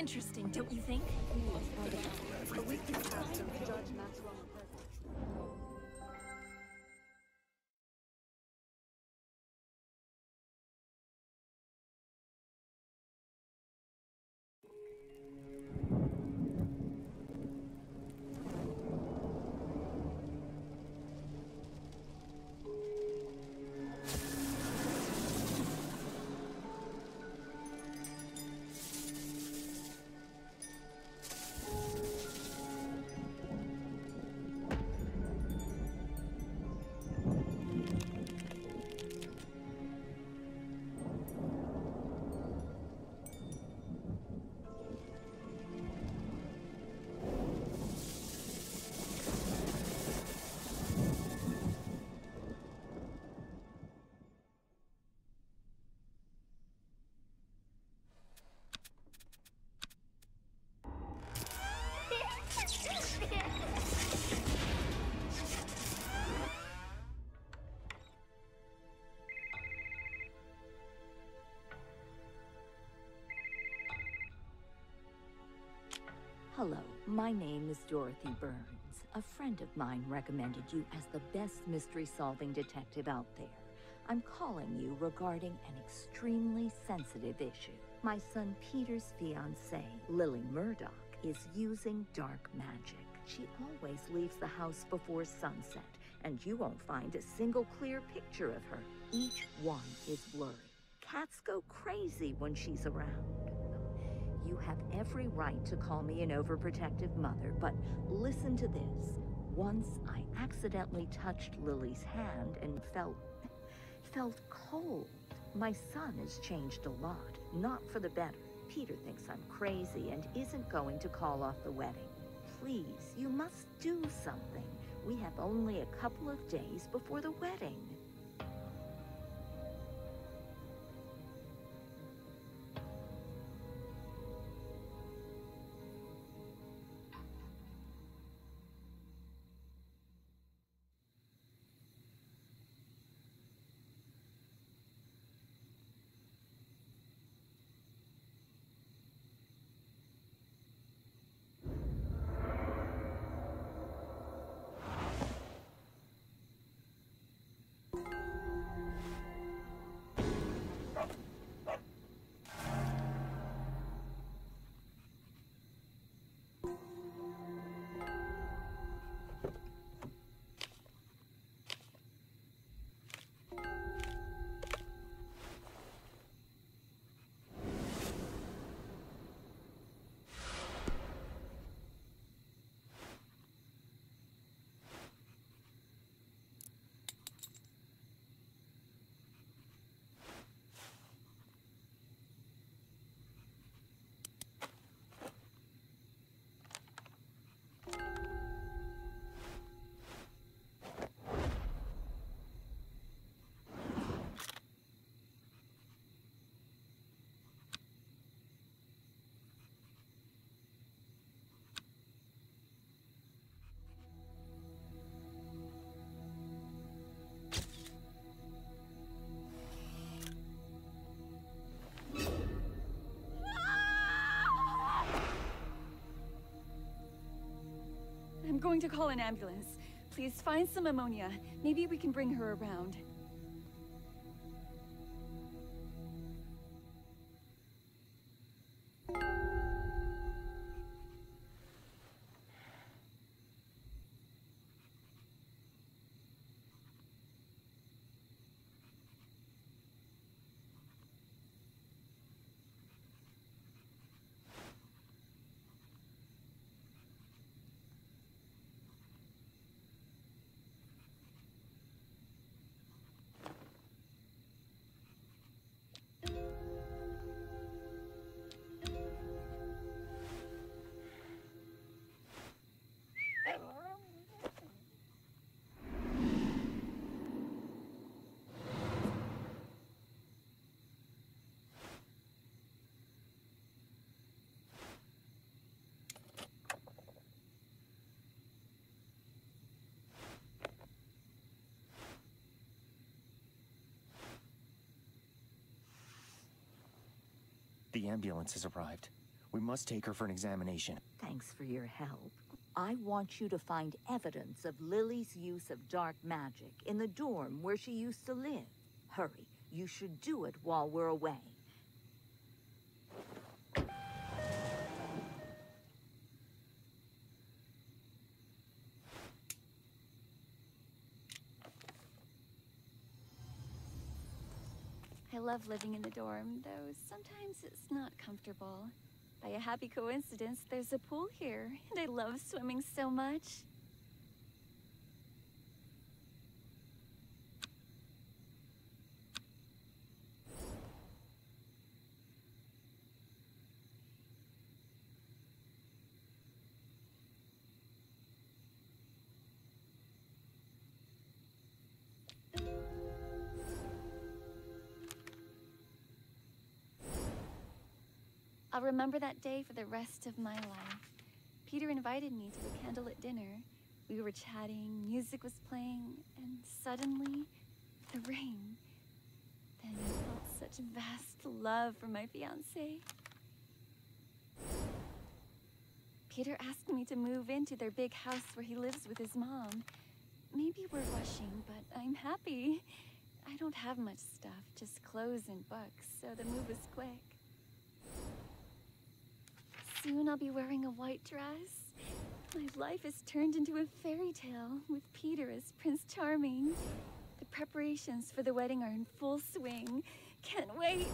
interesting, don't you think? Hello, my name is Dorothy Burns. A friend of mine recommended you as the best mystery-solving detective out there. I'm calling you regarding an extremely sensitive issue. My son Peter's fiancée, Lily Murdoch, is using dark magic. She always leaves the house before sunset, and you won't find a single clear picture of her. Each one is blurry. Cats go crazy when she's around. You have every right to call me an overprotective mother, but listen to this. Once I accidentally touched Lily's hand and felt... felt cold. My son has changed a lot, not for the better. Peter thinks I'm crazy and isn't going to call off the wedding. Please, you must do something. We have only a couple of days before the wedding. Going to call an ambulance. Please find some ammonia. Maybe we can bring her around. The ambulance has arrived. We must take her for an examination. Thanks for your help. I want you to find evidence of Lily's use of dark magic in the dorm where she used to live. Hurry, you should do it while we're away. I love living in the dorm, though sometimes it's not comfortable. By a happy coincidence, there's a pool here, and I love swimming so much. I'll remember that day for the rest of my life. Peter invited me to the candlelit dinner. We were chatting, music was playing, and suddenly, the rain. Then I felt such vast love for my fiancé. Peter asked me to move into their big house where he lives with his mom. Maybe we're rushing, but I'm happy. I don't have much stuff, just clothes and books, so the move was quick. Soon I'll be wearing a white dress. My life is turned into a fairy tale with Peter as Prince Charming. The preparations for the wedding are in full swing. Can't wait.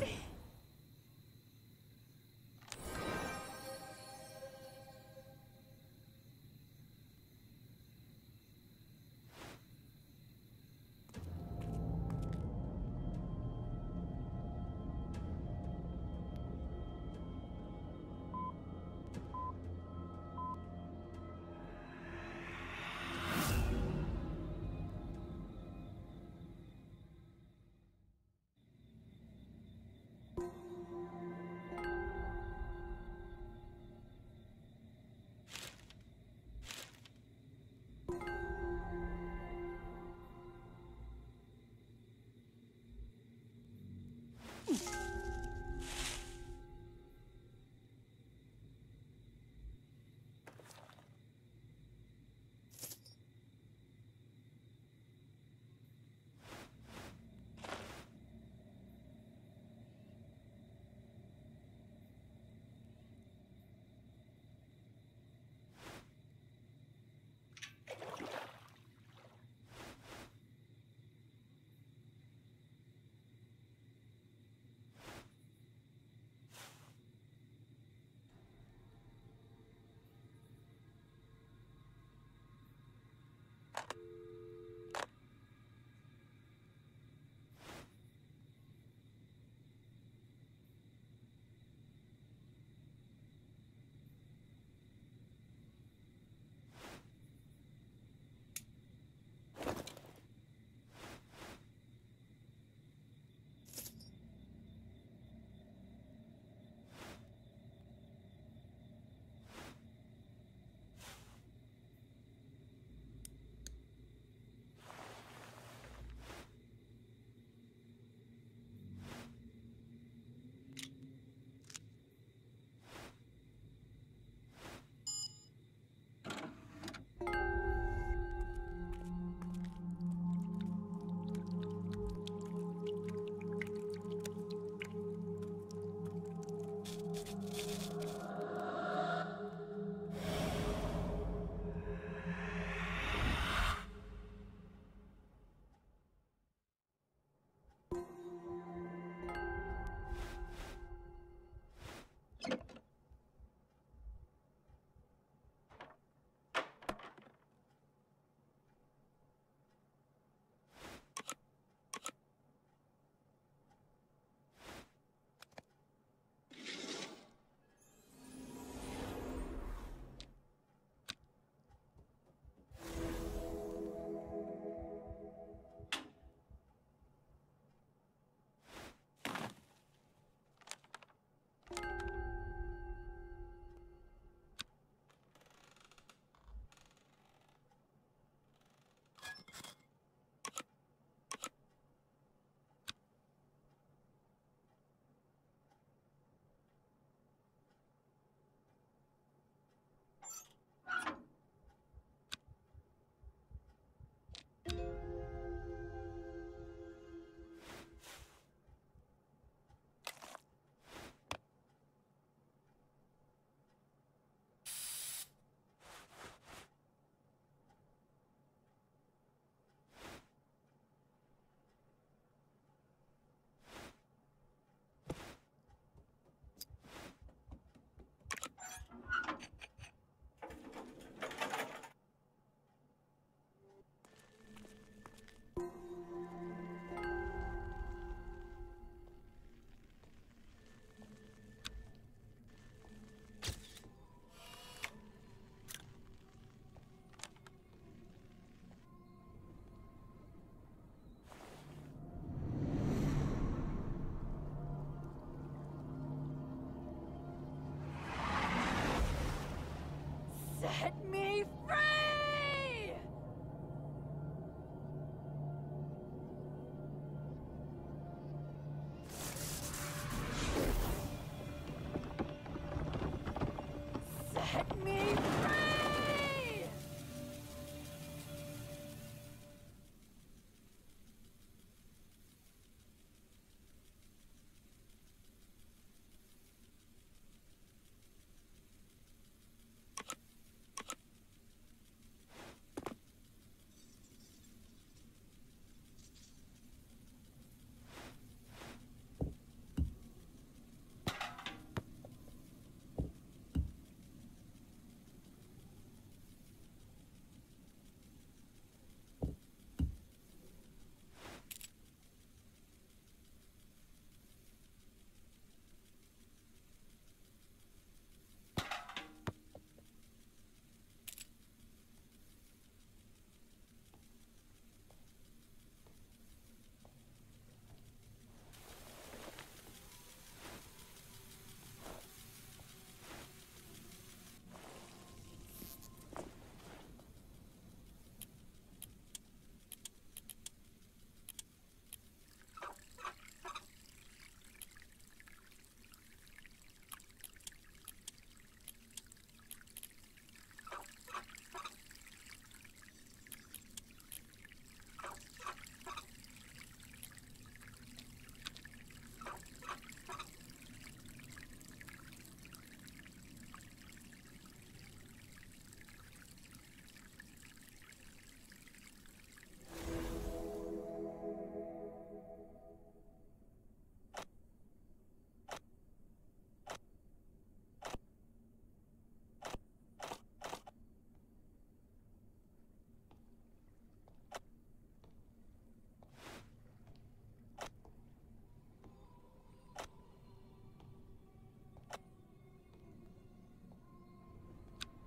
Me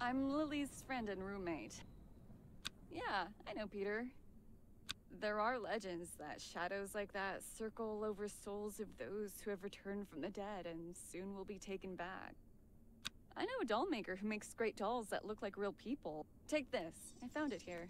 I'm Lily's friend and roommate. Yeah, I know Peter. There are legends that shadows like that circle over souls of those who have returned from the dead and soon will be taken back. I know a doll maker who makes great dolls that look like real people. Take this. I found it here.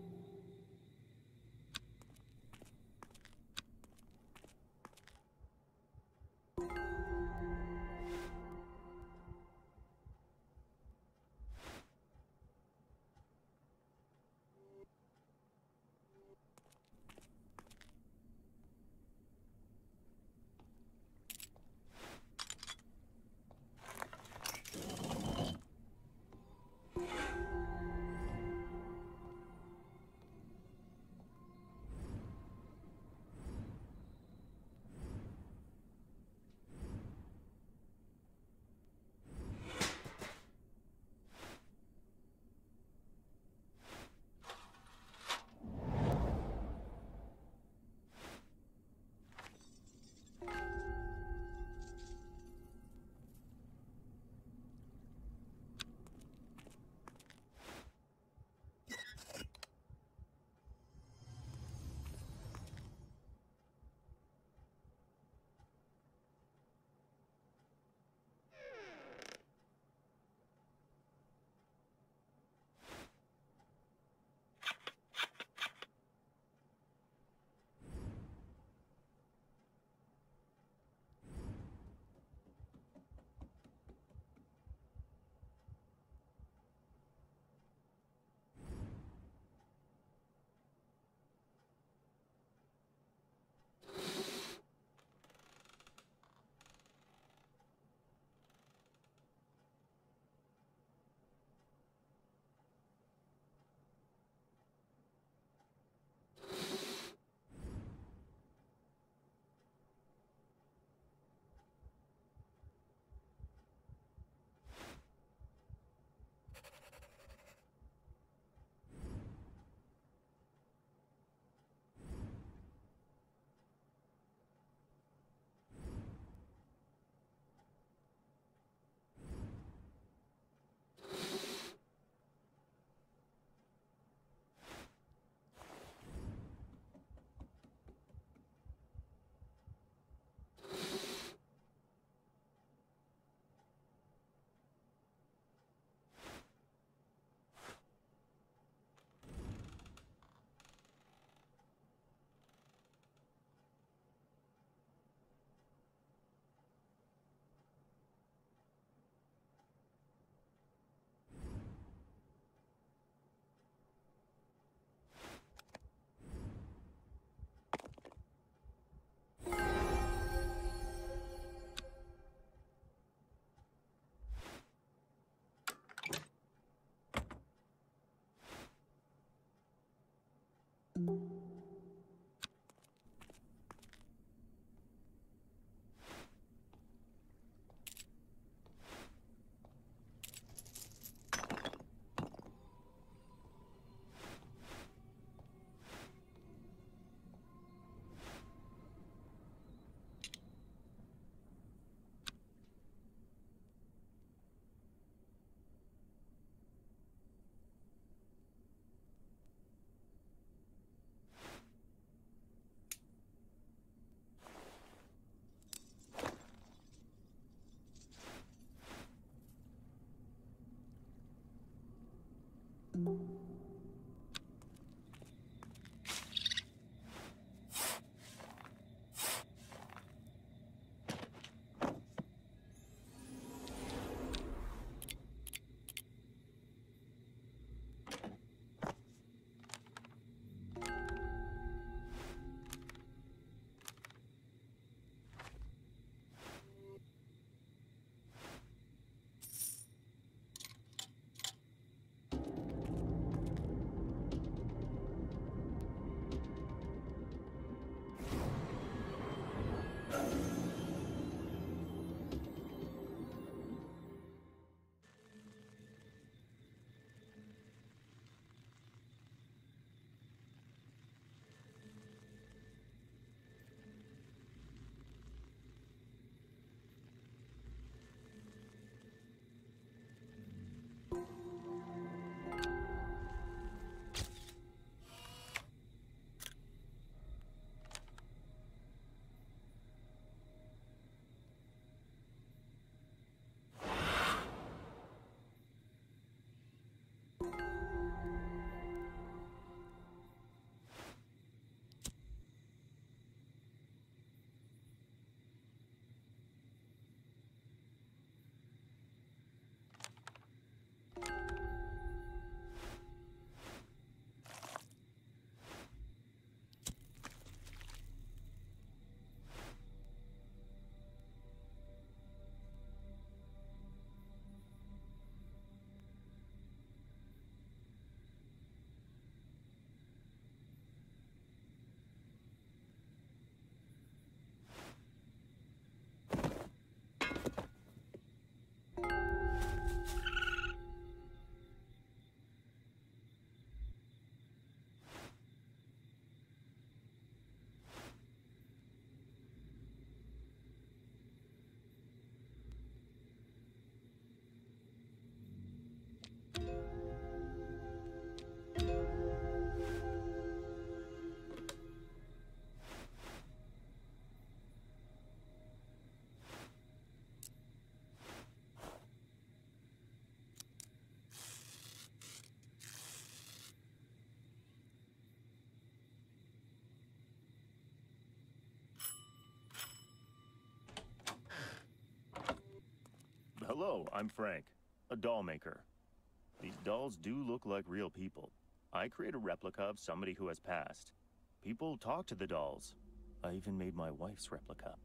Hello, I'm Frank, a doll maker. These dolls do look like real people. I create a replica of somebody who has passed. People talk to the dolls. I even made my wife's replica.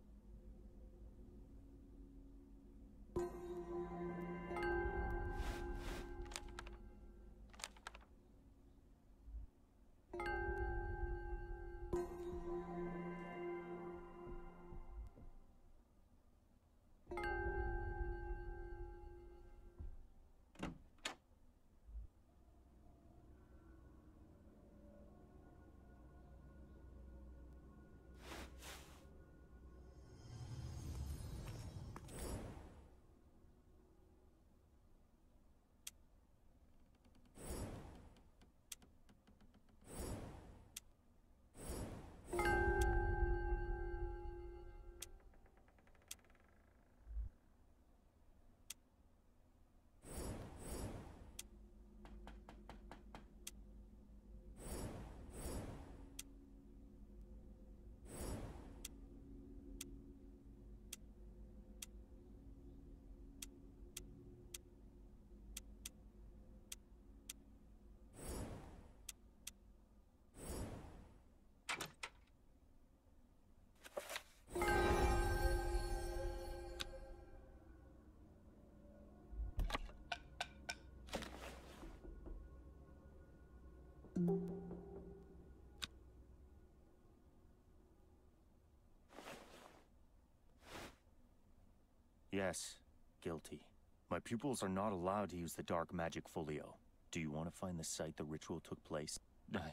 Yes, guilty. My pupils are not allowed to use the dark magic folio. Do you want to find the site the ritual took place? I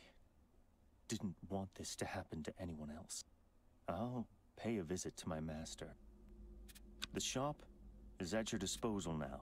didn't want this to happen to anyone else. I'll pay a visit to my master. The shop is at your disposal now.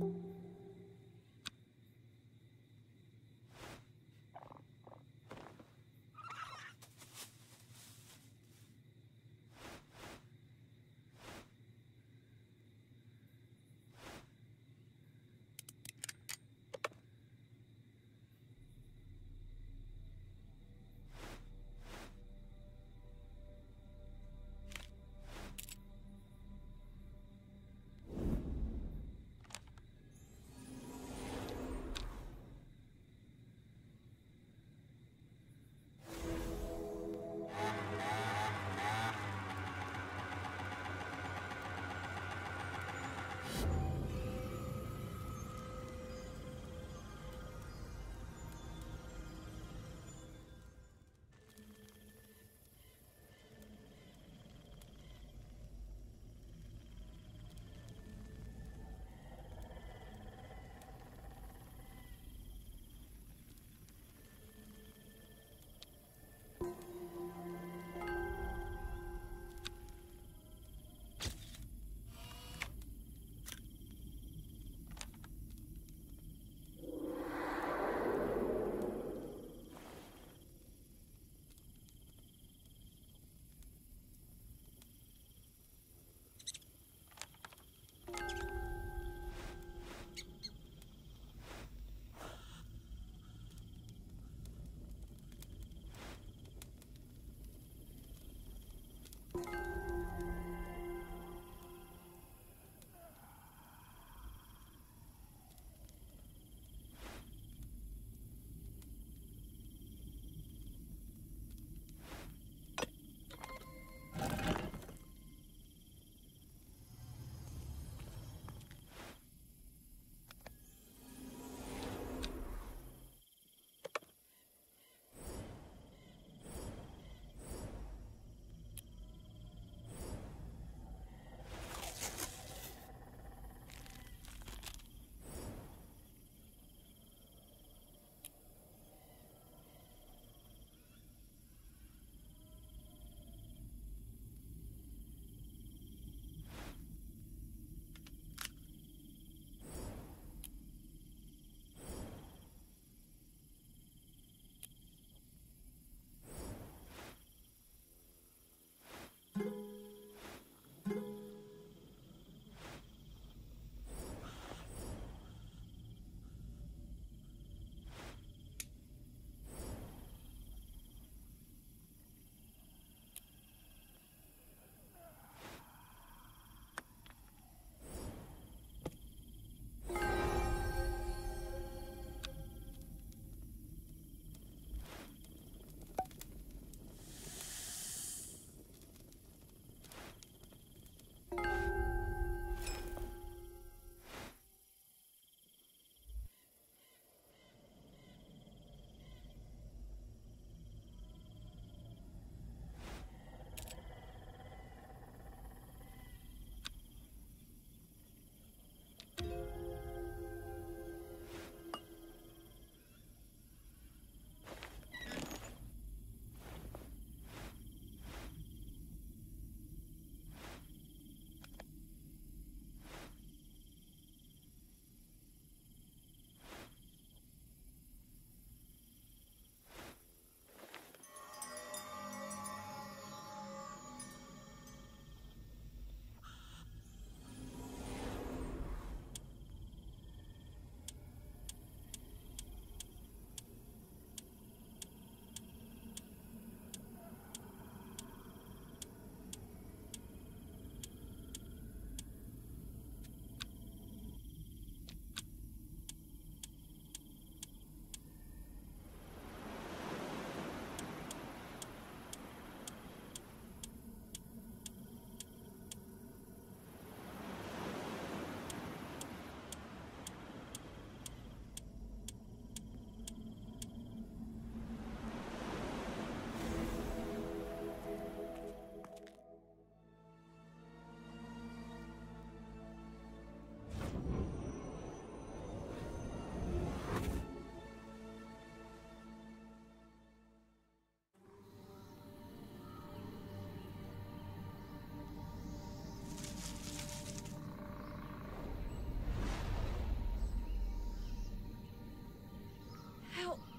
Thank you.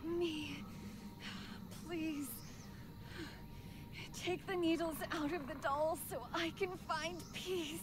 me. Please. Take the needles out of the doll so I can find peace.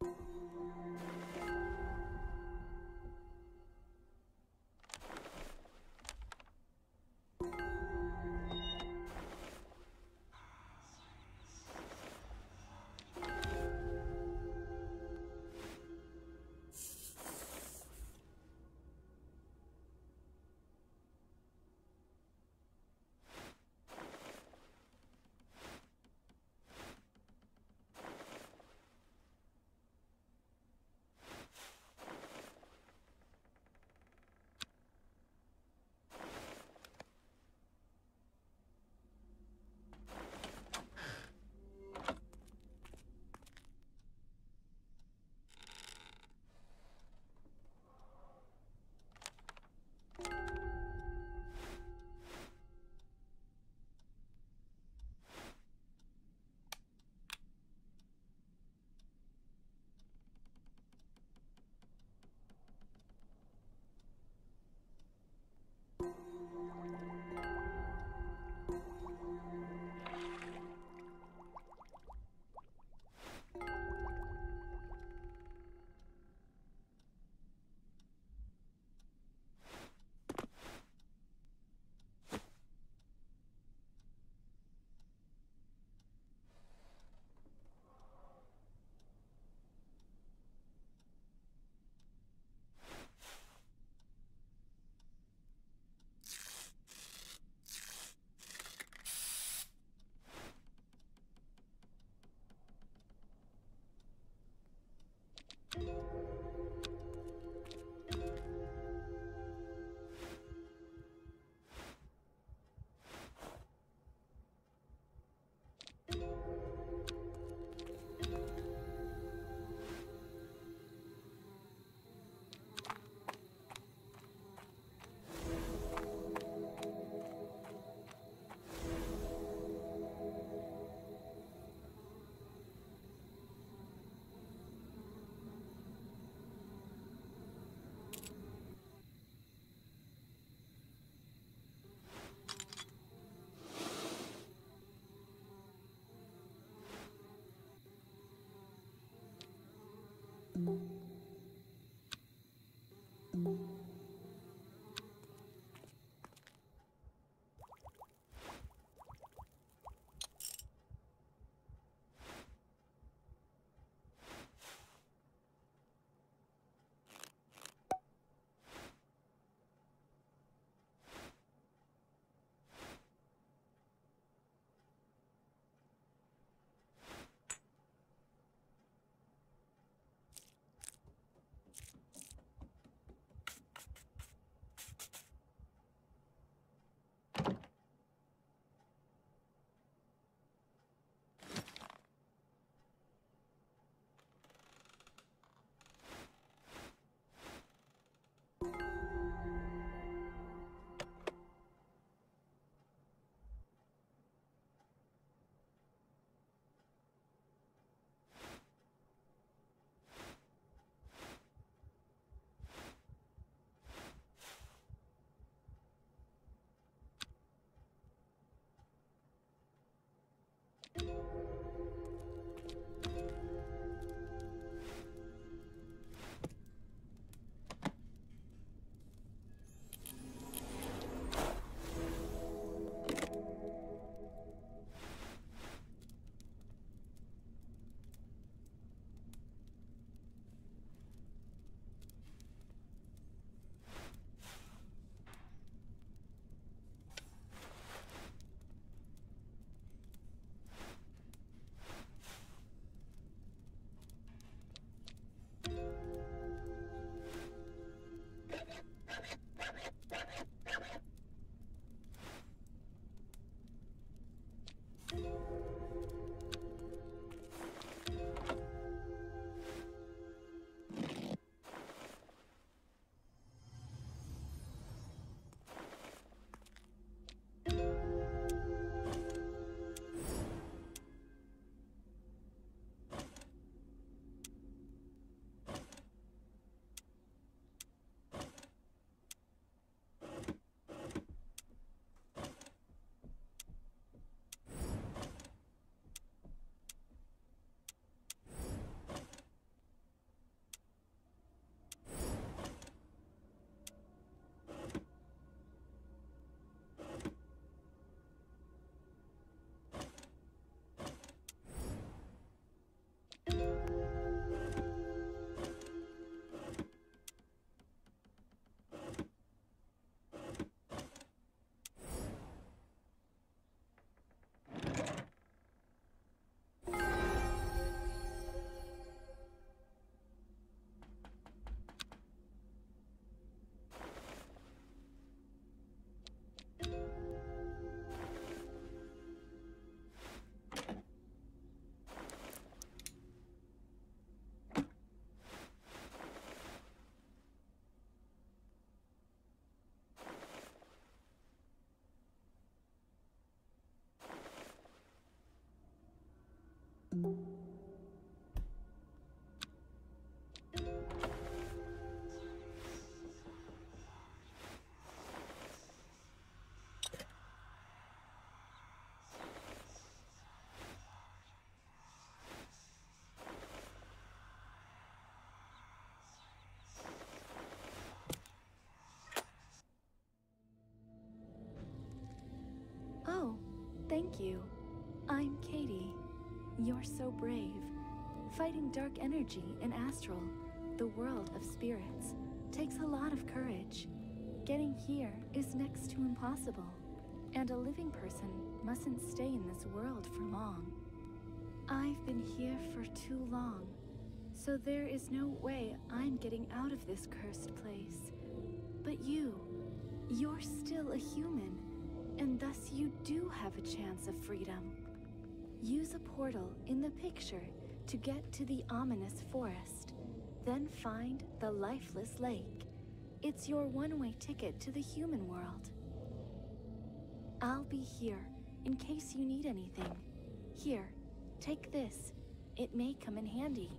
you Música thank you. I'm Katie. You're so brave. Fighting dark energy in Astral, the world of spirits, takes a lot of courage. Getting here is next to impossible, and a living person mustn't stay in this world for long. I've been here for too long, so there is no way I'm getting out of this cursed place. But you, you're still a human, and thus you do have a chance of freedom. Use a portal in the picture to get to the ominous forest. Then find the lifeless lake. It's your one-way ticket to the human world. I'll be here in case you need anything. Here, take this. It may come in handy.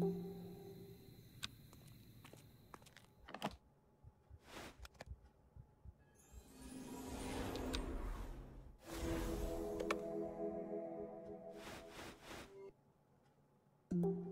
thank mm -hmm. you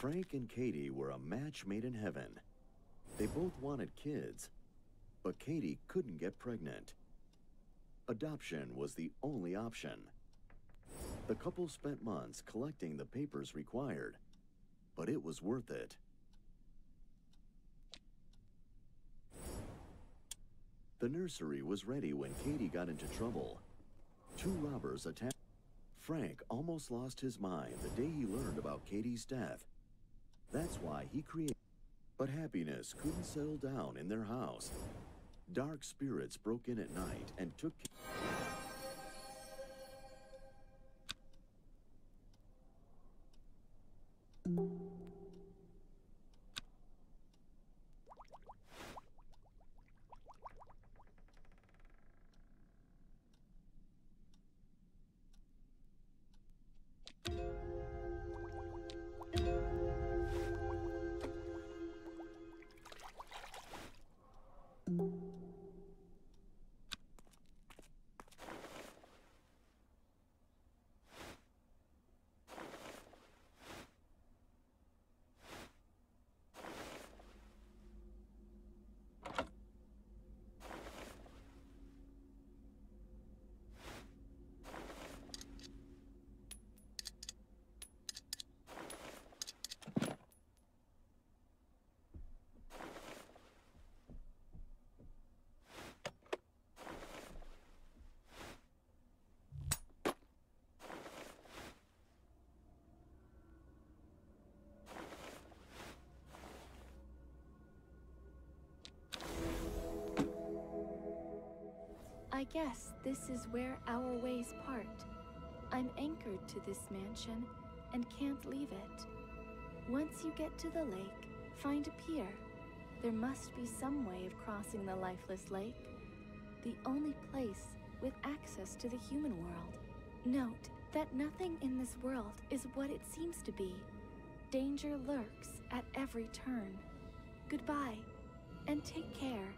Frank and Katie were a match made in heaven. They both wanted kids, but Katie couldn't get pregnant. Adoption was the only option. The couple spent months collecting the papers required, but it was worth it. The nursery was ready when Katie got into trouble. Two robbers attacked. Frank almost lost his mind the day he learned about Katie's death. That's why he created. But happiness couldn't settle down in their house. Dark spirits broke in at night and took... guess this is where our ways part. I'm anchored to this mansion and can't leave it. Once you get to the lake, find a pier. There must be some way of crossing the lifeless lake. The only place with access to the human world. Note that nothing in this world is what it seems to be. Danger lurks at every turn. Goodbye, and take care.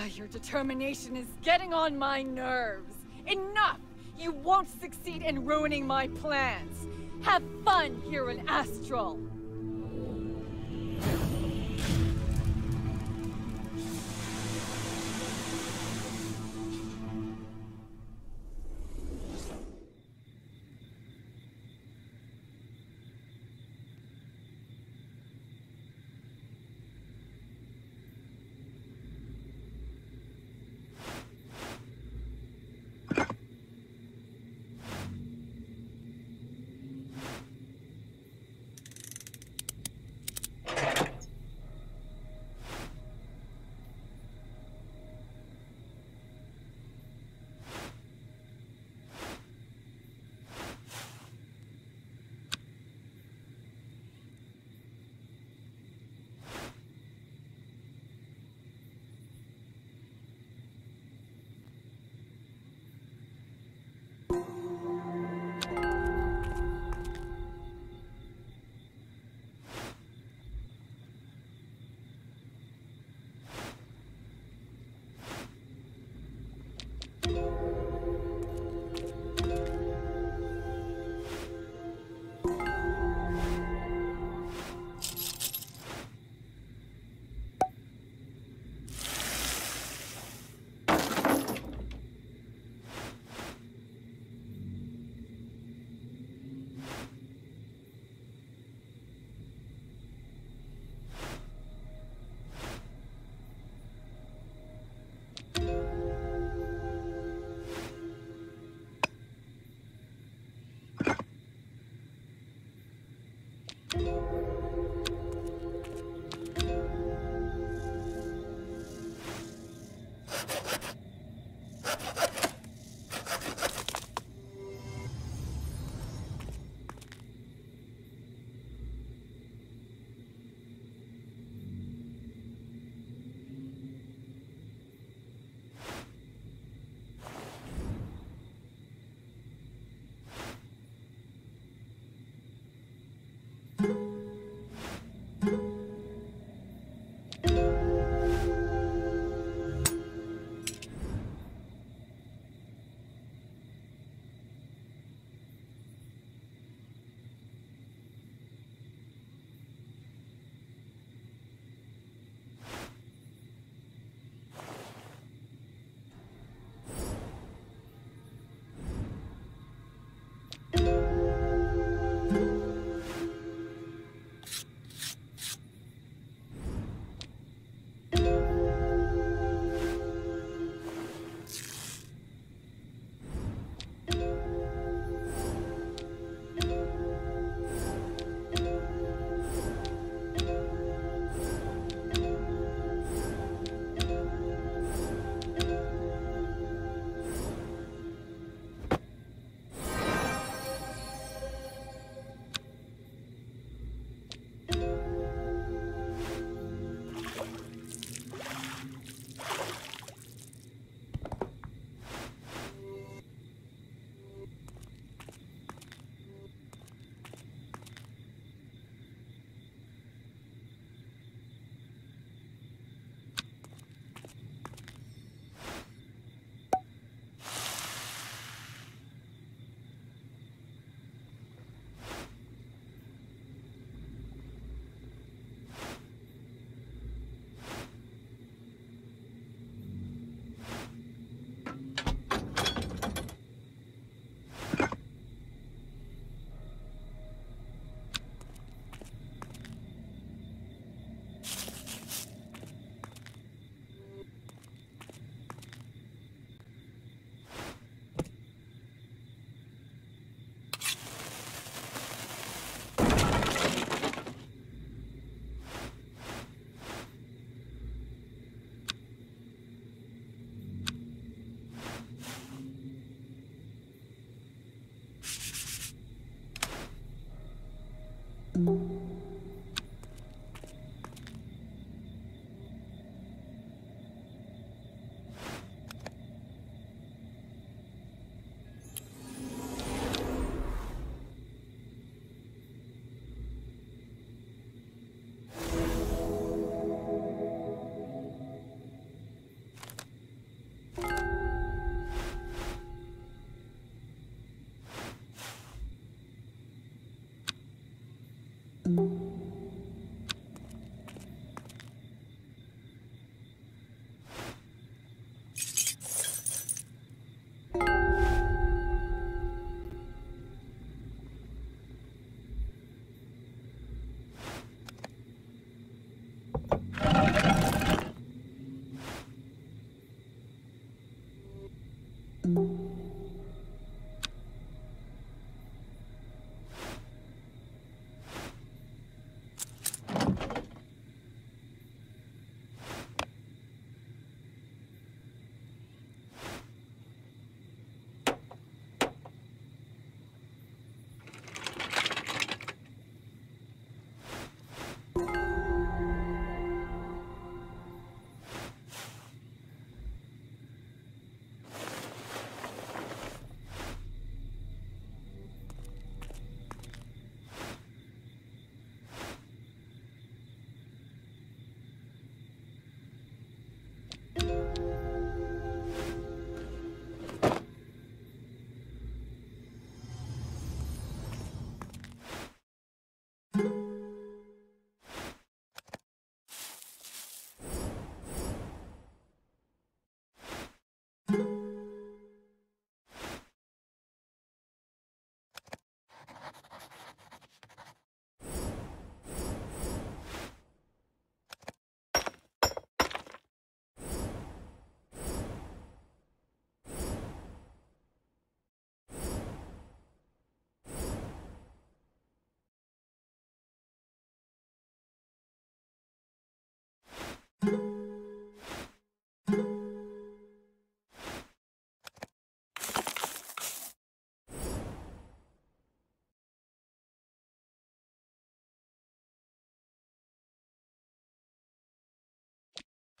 Ah, your determination is getting on my nerves. Enough! You won't succeed in ruining my plans. Have fun here in Astral.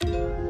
You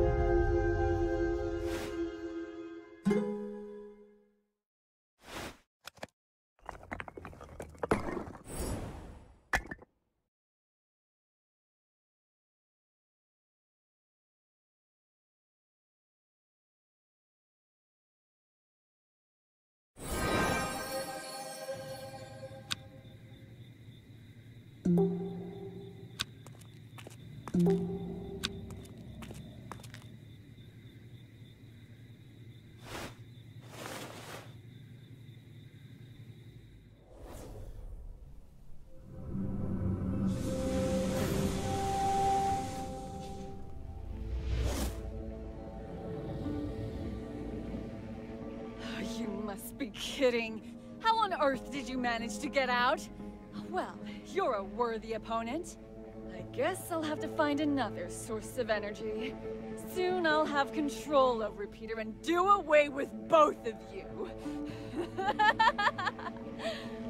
kidding. How on earth did you manage to get out? Well, you're a worthy opponent. I guess I'll have to find another source of energy. Soon I'll have control over Peter and do away with both of you.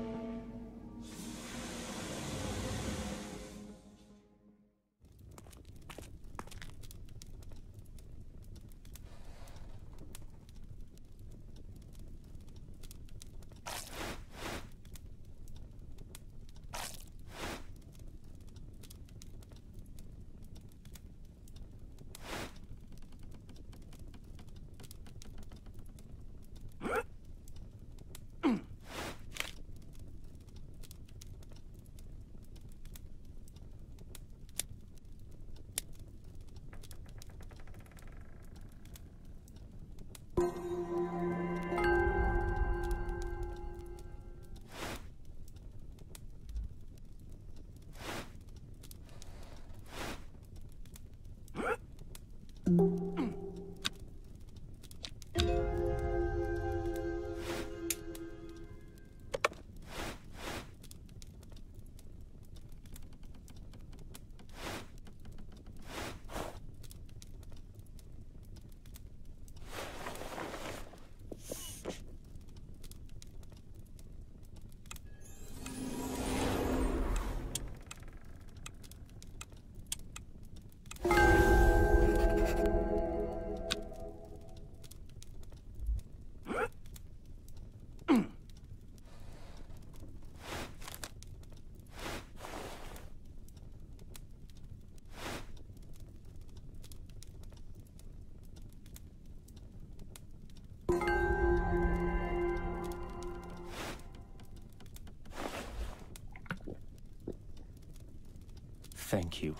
thank you.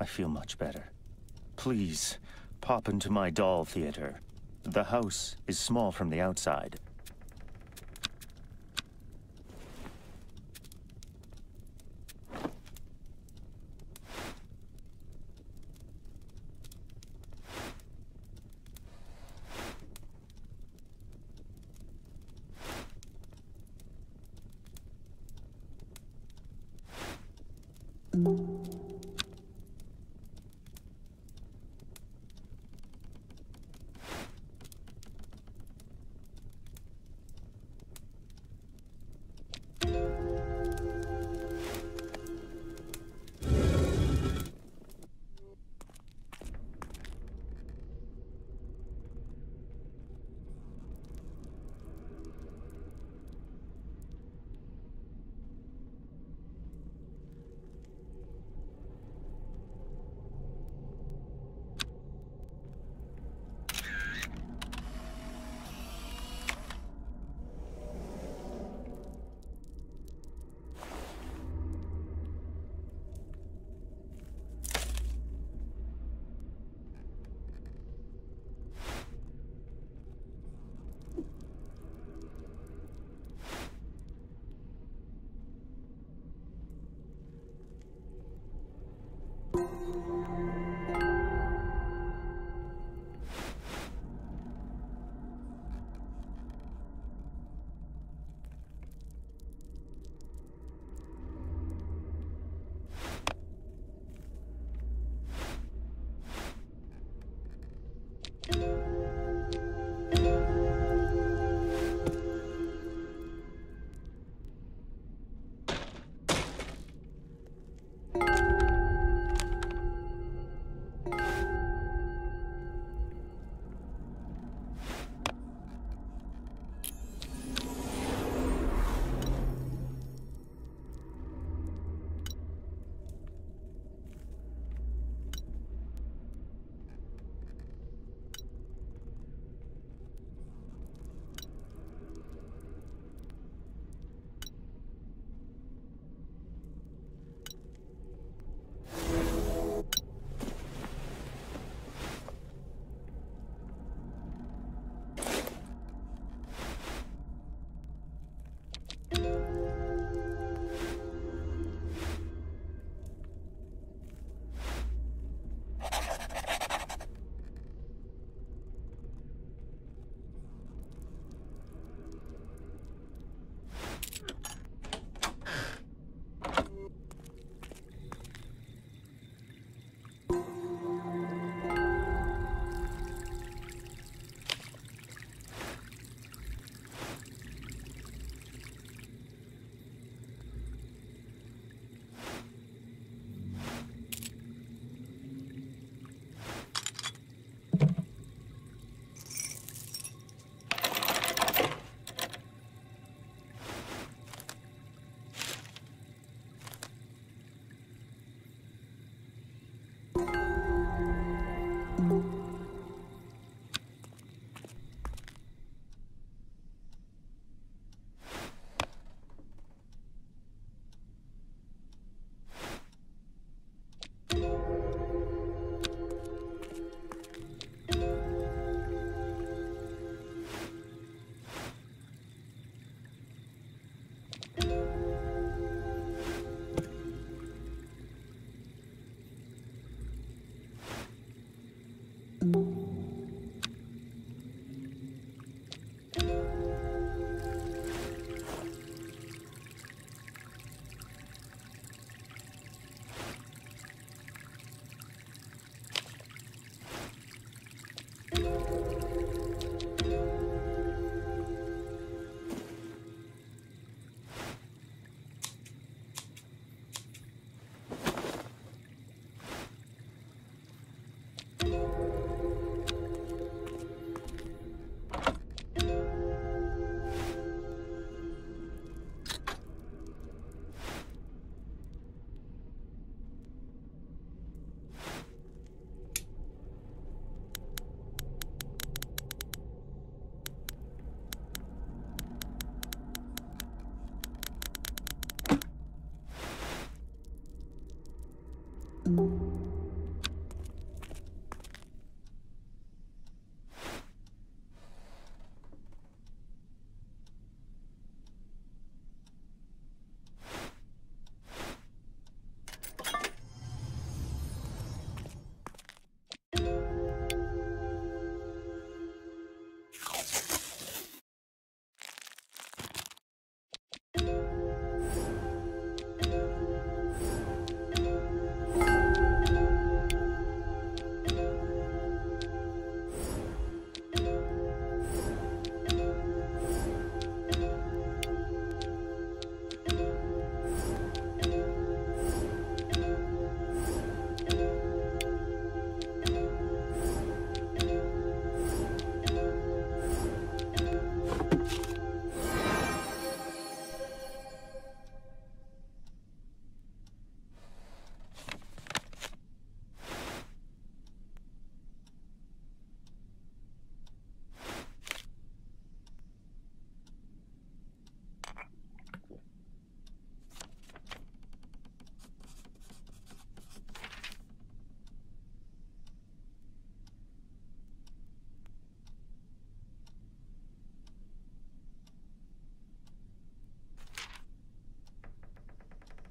I feel much better. Please, pop into my doll theater. The house is small from the outside.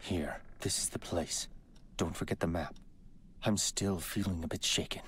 Here, this is the place. Don't forget the map. I'm still feeling a bit shaken.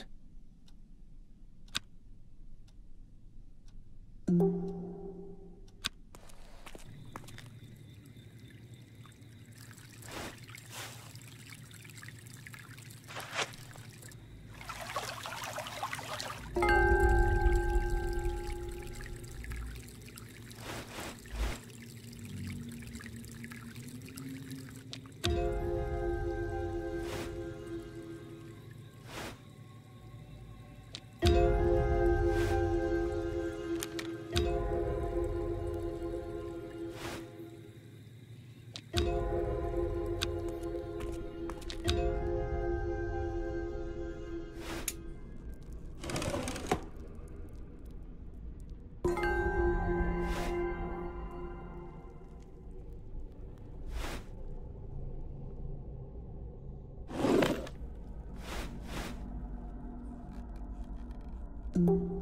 thank mm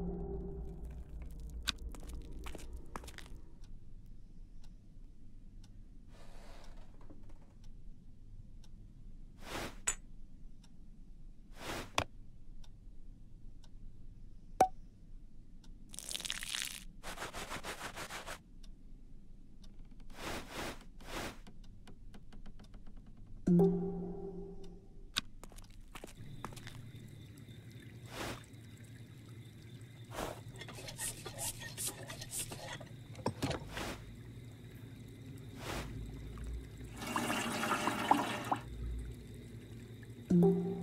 -hmm. you Mm-hmm.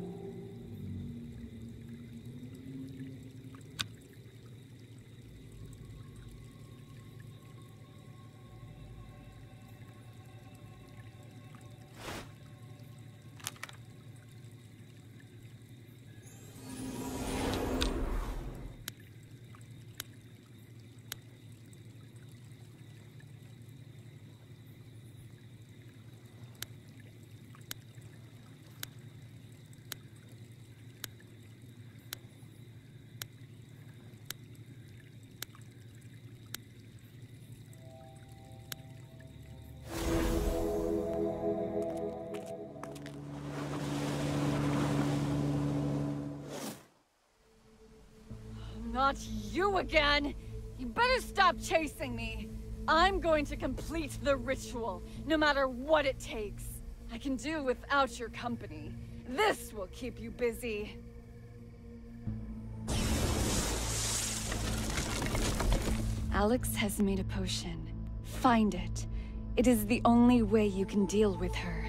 Not you again! You better stop chasing me! I'm going to complete the ritual, no matter what it takes. I can do without your company. This will keep you busy. Alex has made a potion. Find it. It is the only way you can deal with her.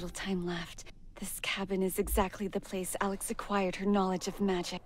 Little time left. This cabin is exactly the place Alex acquired her knowledge of magic.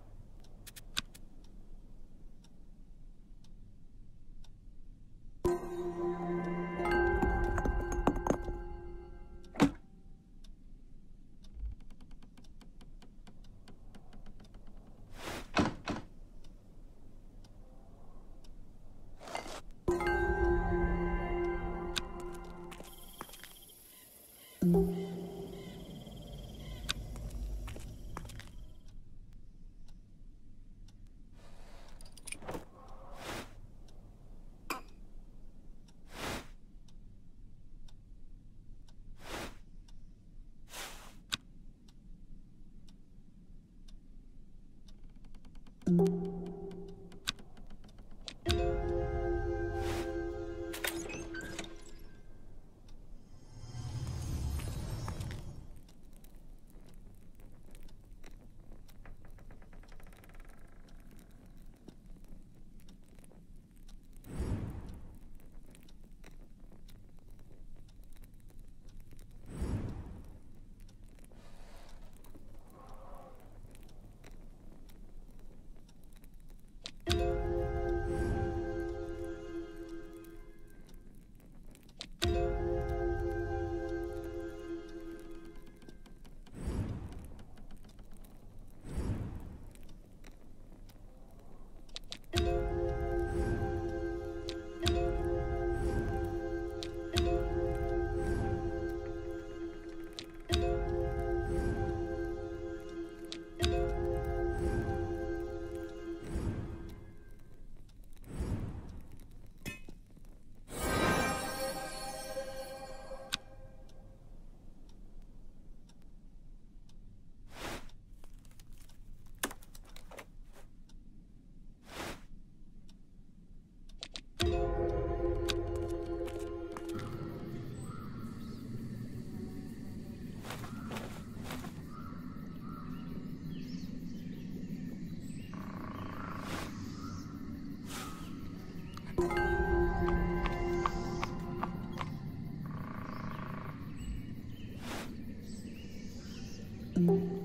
Amen.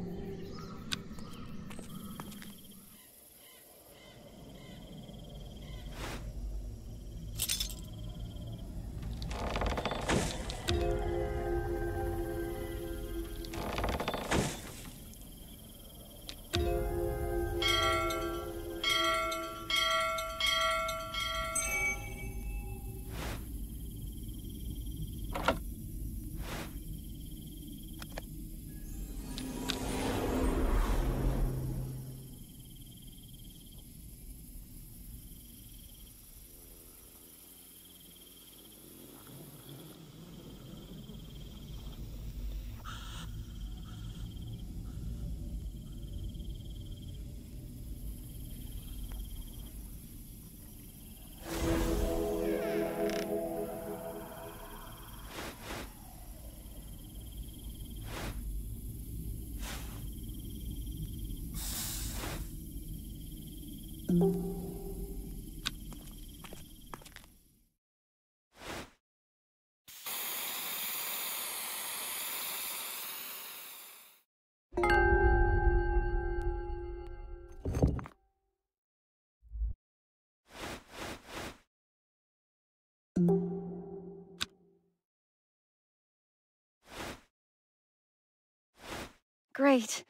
Great.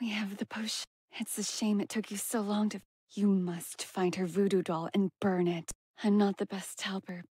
We have the potion. It's a shame it took you so long to... You must find her voodoo doll and burn it. I'm not the best helper,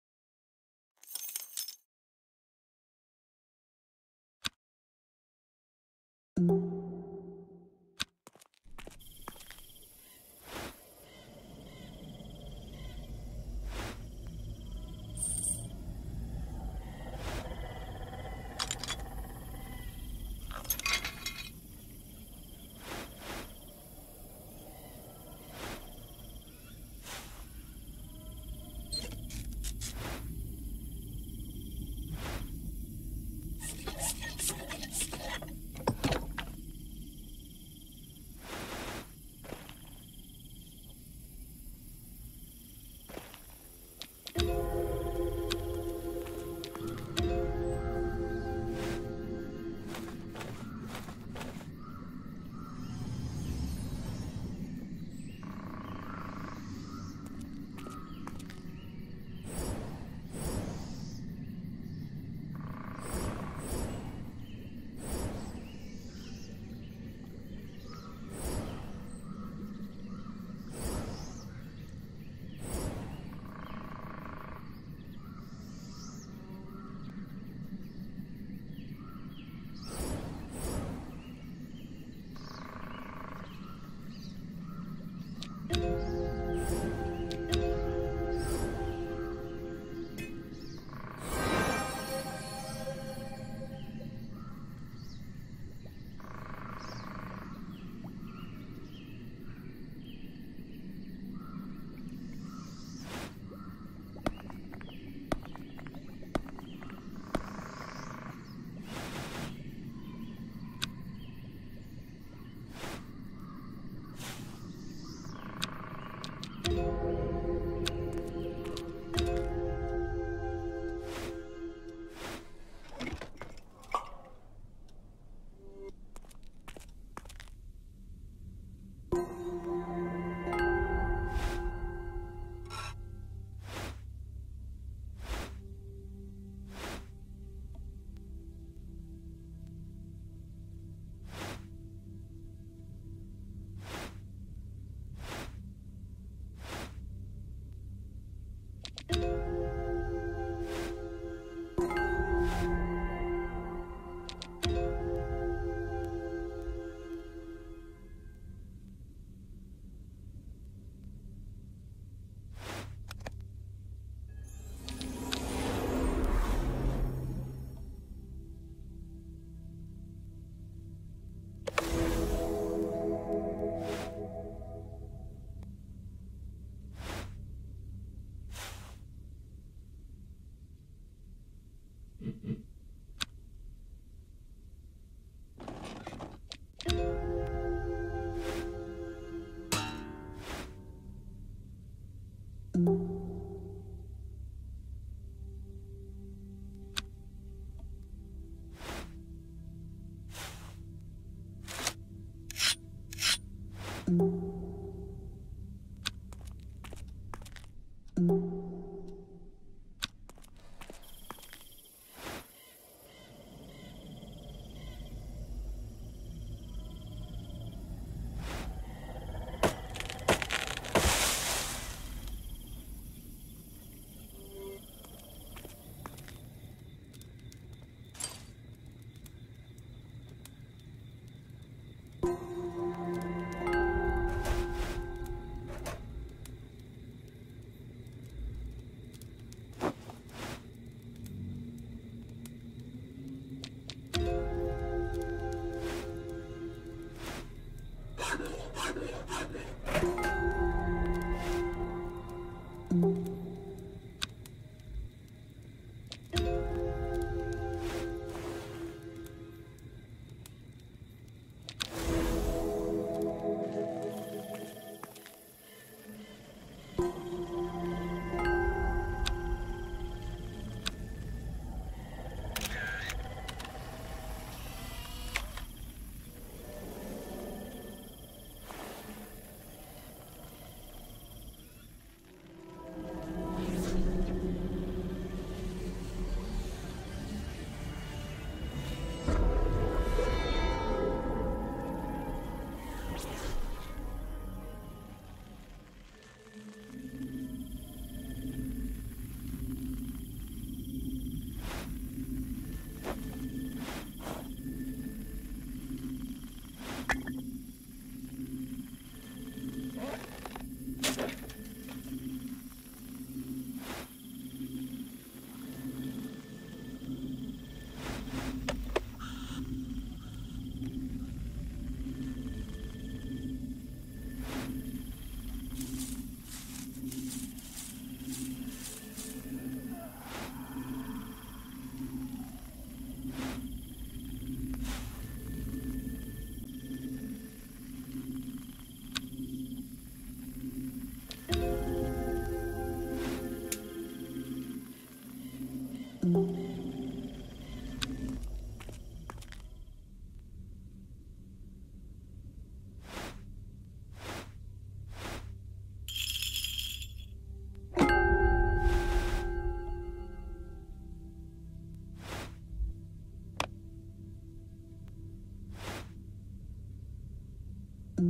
thank mm -hmm.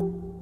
you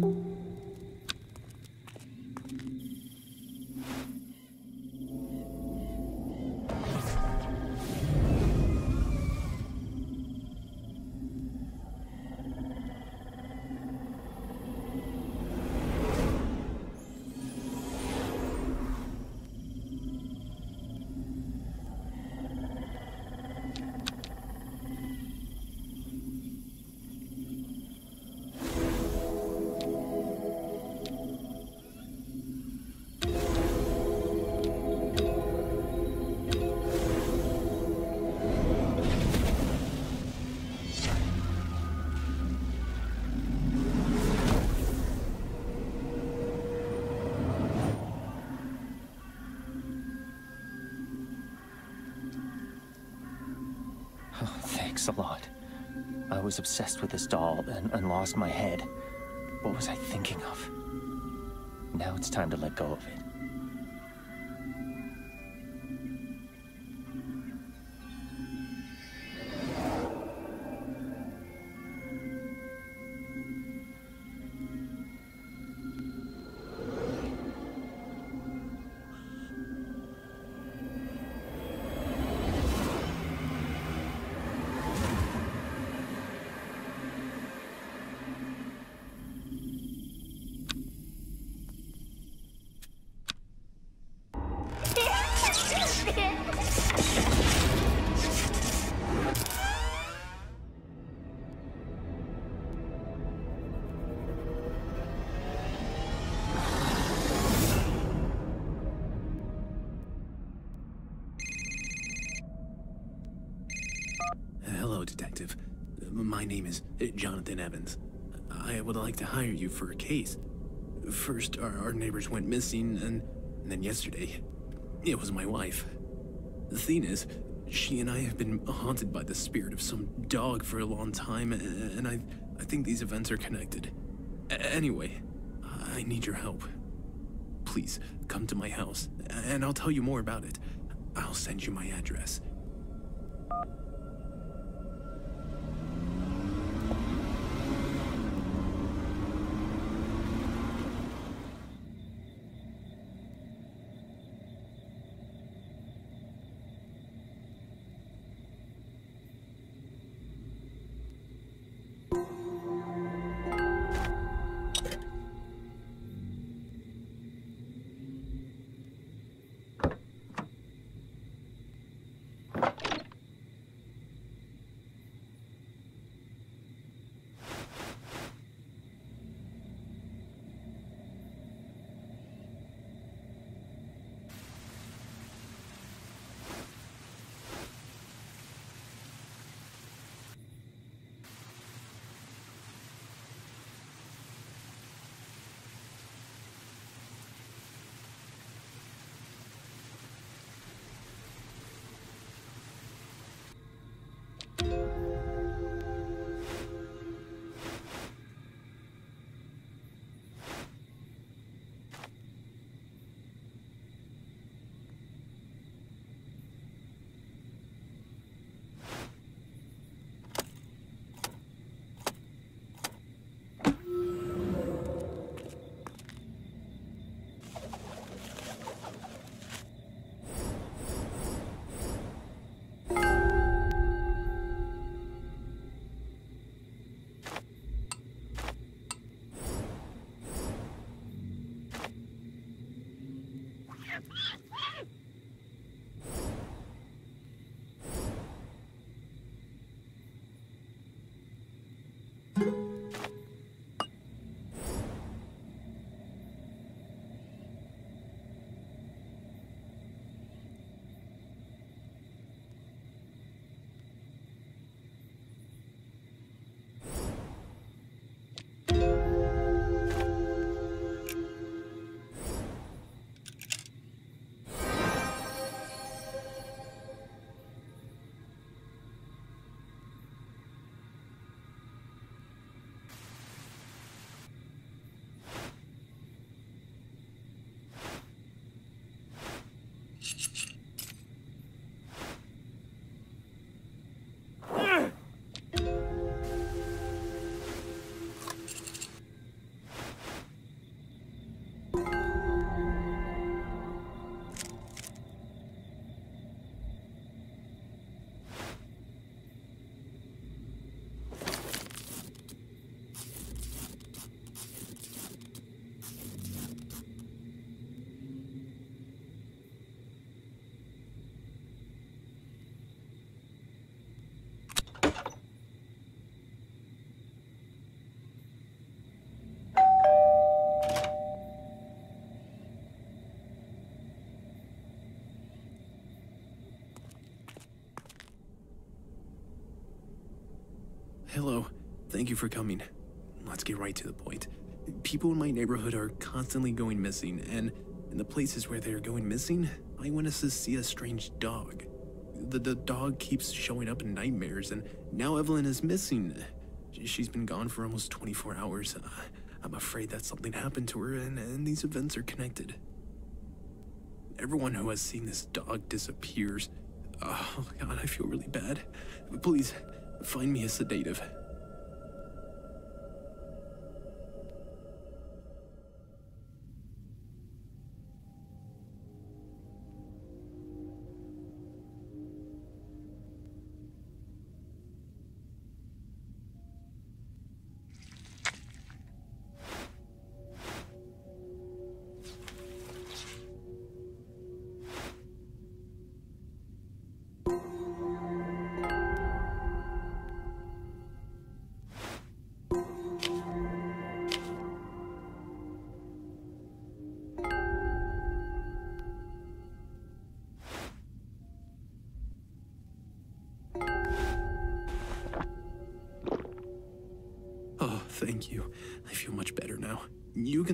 Oh, thanks a lot. I was obsessed with this doll and, and lost my head. What was I thinking of? Now it's time to let go of it. Jonathan Evans. I would like to hire you for a case. First, our, our neighbors went missing, and, and then yesterday, it was my wife. The thing is, she and I have been haunted by the spirit of some dog for a long time, and I, I think these events are connected. A- anyway, I need your help. Please, come to my house, and I'll tell you more about it. I'll send you my address. Hello. Thank you for coming. Let's get right to the point. People in my neighborhood are constantly going missing, and in the places where they are going missing, eyewitnesses see a strange dog. The, the dog keeps showing up in nightmares, and now Evelyn is missing. She's been gone for almost 24 hours. Uh, I'm afraid that something happened to her, and, and these events are connected. Everyone who has seen this dog disappears. Oh, God, I feel really bad. Please, find me a sedative.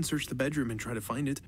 Search the bedroom and try to find it.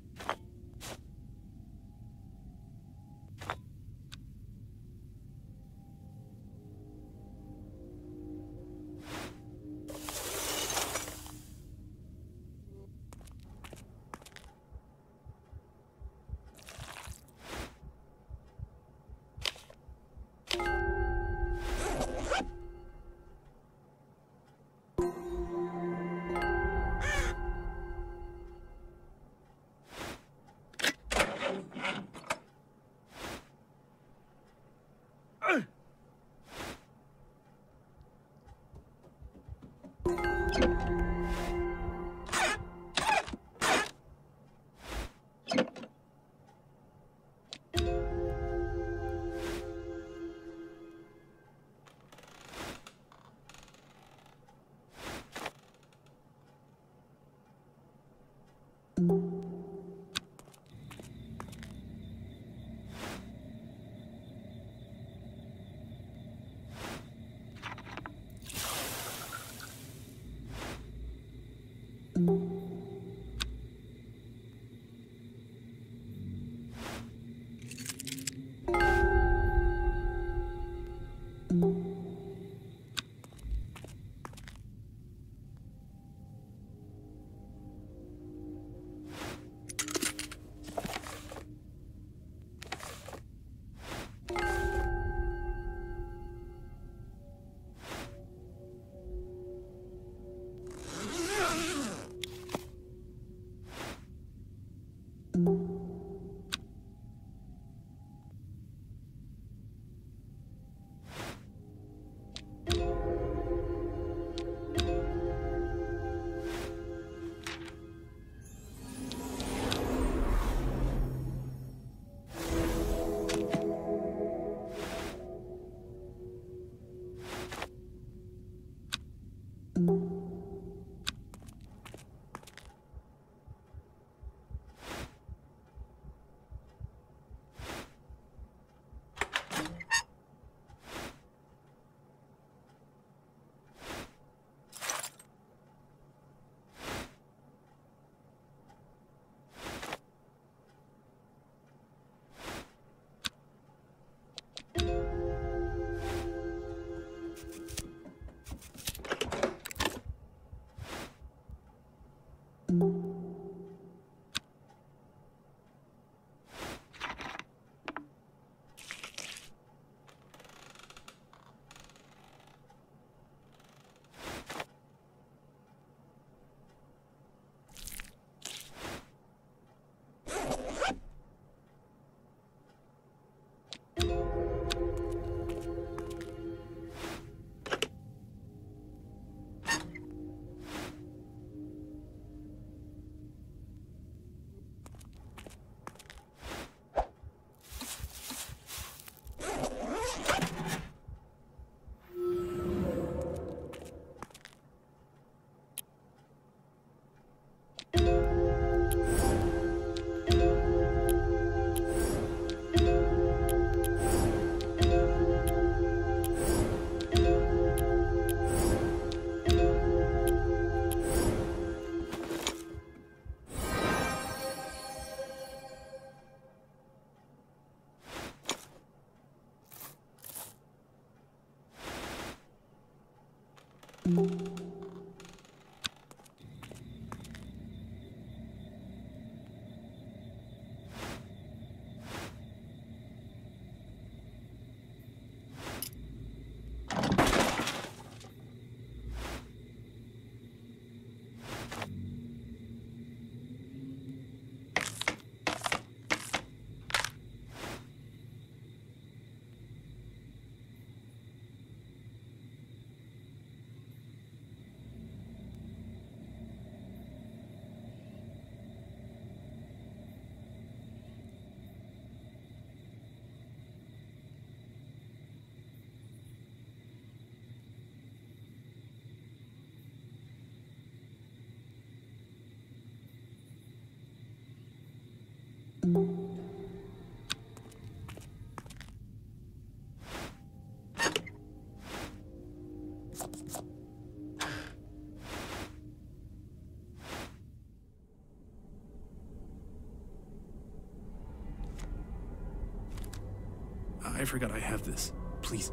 I forgot I have this. Please,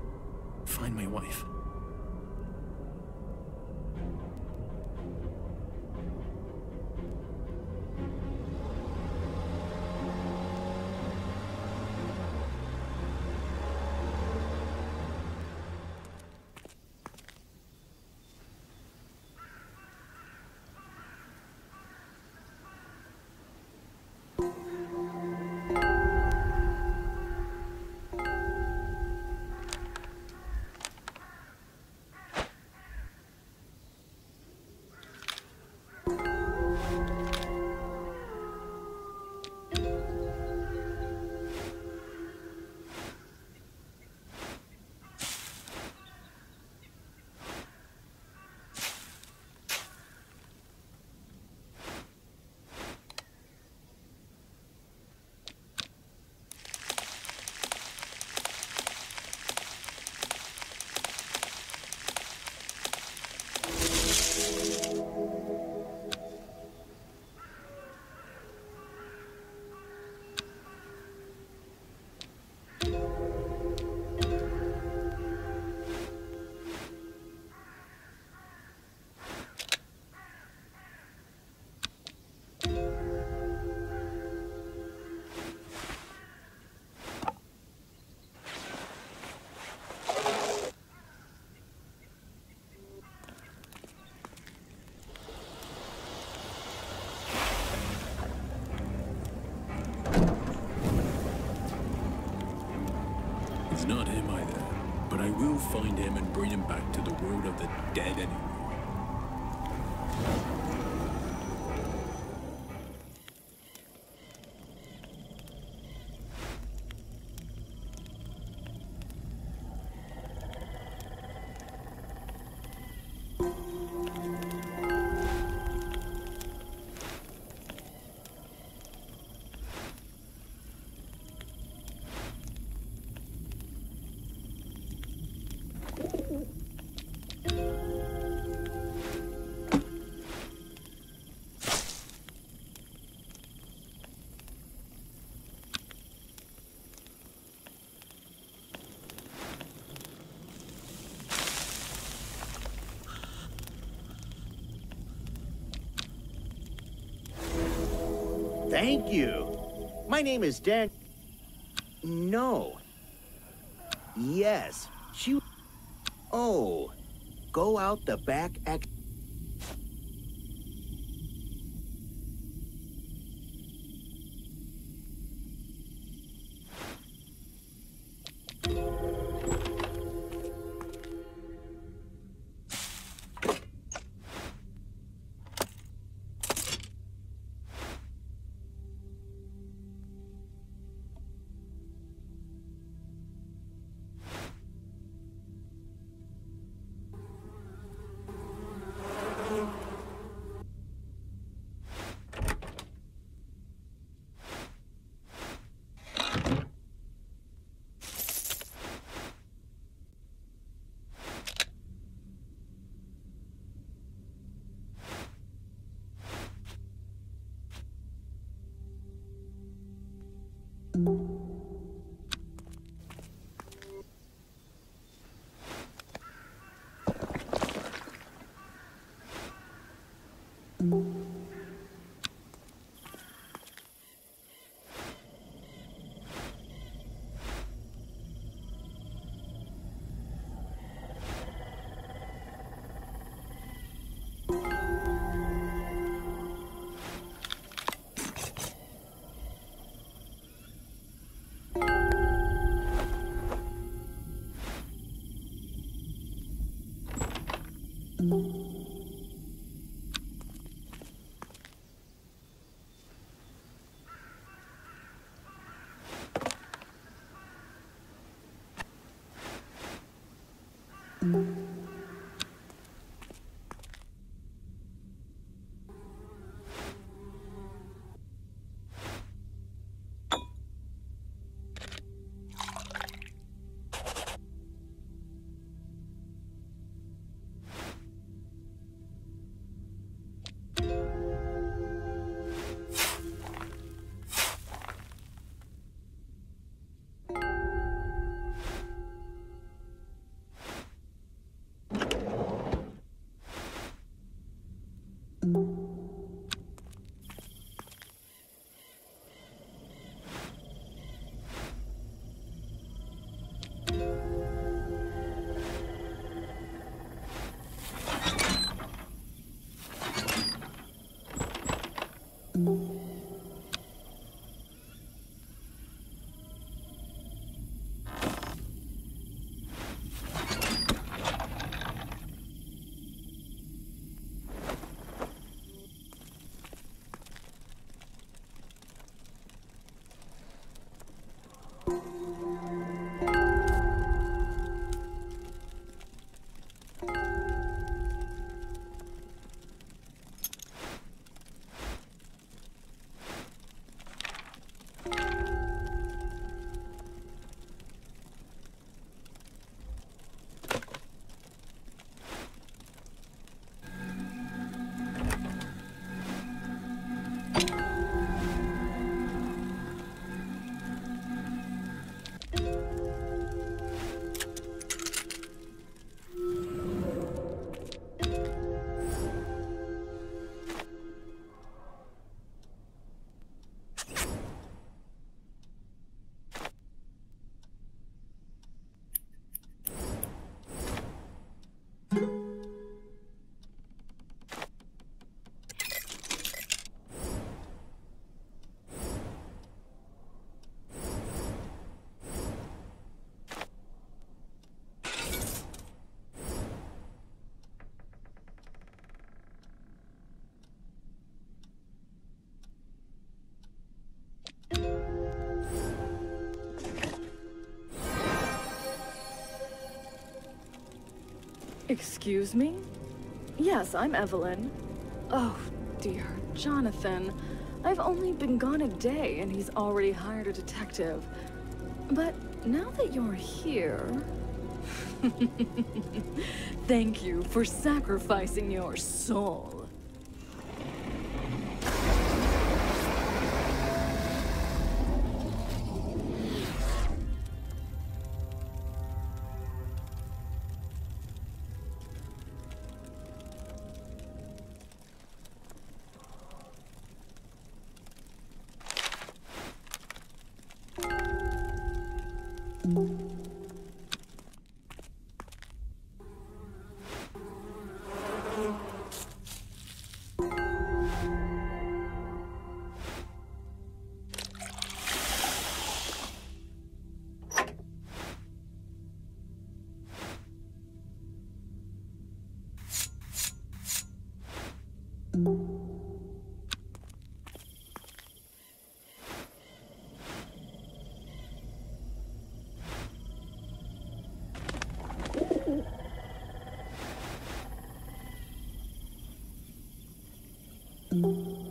find my wife. Find him and bring him back to the world of the dead anyway. Thank you. My name is Dan. No. Yes. She. Oh. Go out the back Thank mm -hmm. you. Ex. Excuse me? Yes, I'm Evelyn. Oh, dear. Jonathan. I've only been gone a day and he's already hired a detective. But now that you're here... Thank you for sacrificing your soul. 嗯。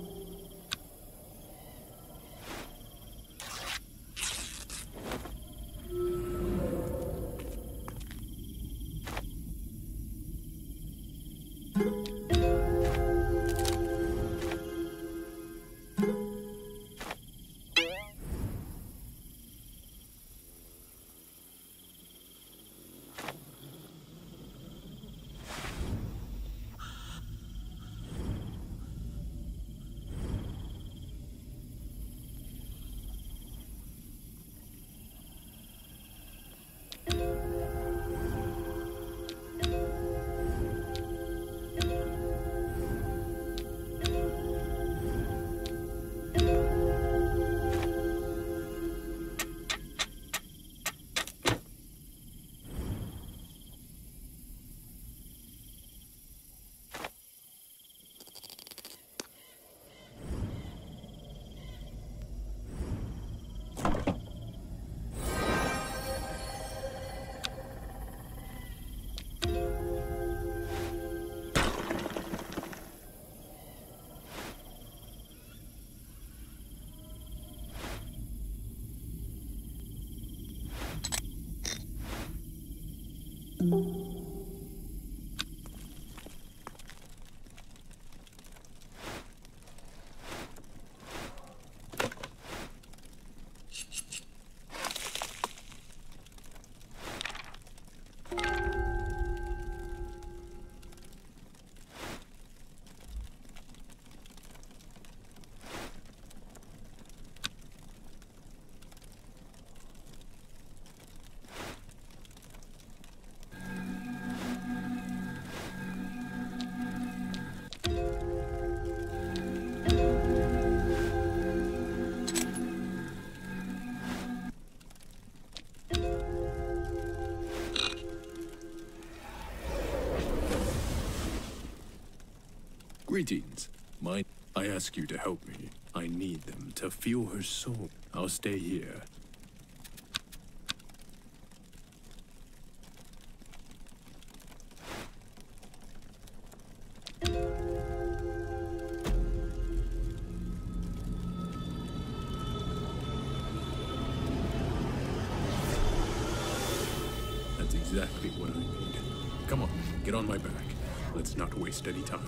嗯。Greetings. My, I ask you to help me. I need them to feel her soul. I'll stay here. That's exactly what I need. Come on, get on my back. Let's not waste any time.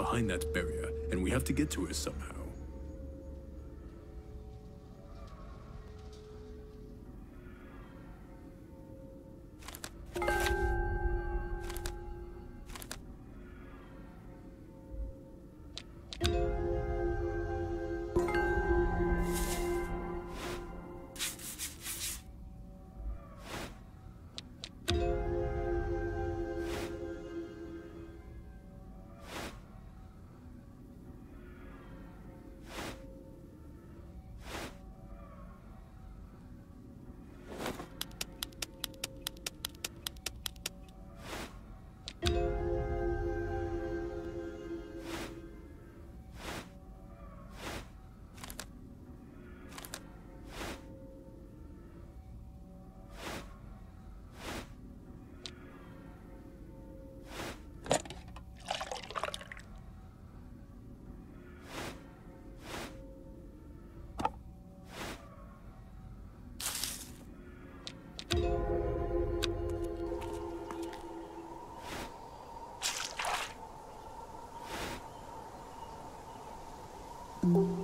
Behind that barrier, and we have to get to her somehow. I'm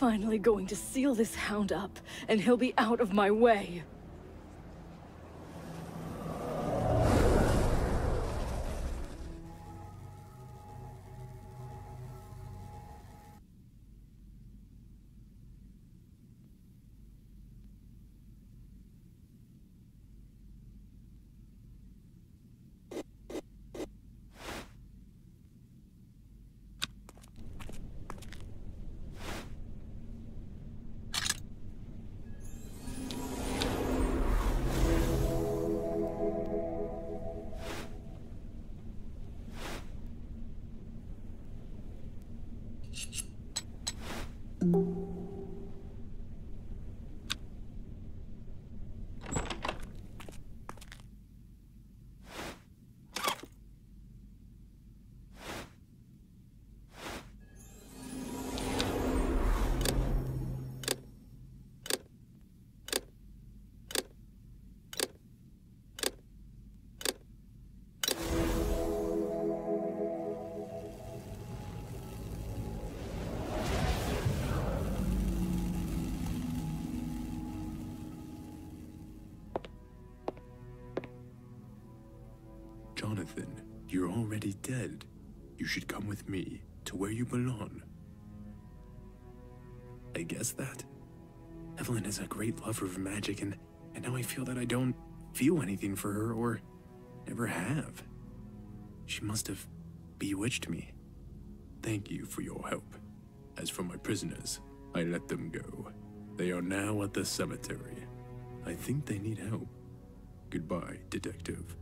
Finally going to seal this hound up, and he'll be out of my way. Already dead. You should come with me to where you belong. I guess that. Evelyn is a great lover of magic, and, and now I feel that I don't feel anything for her or never have. She must have bewitched me. Thank you for your help. As for my prisoners, I let them go. They are now at the cemetery. I think they need help. Goodbye, Detective.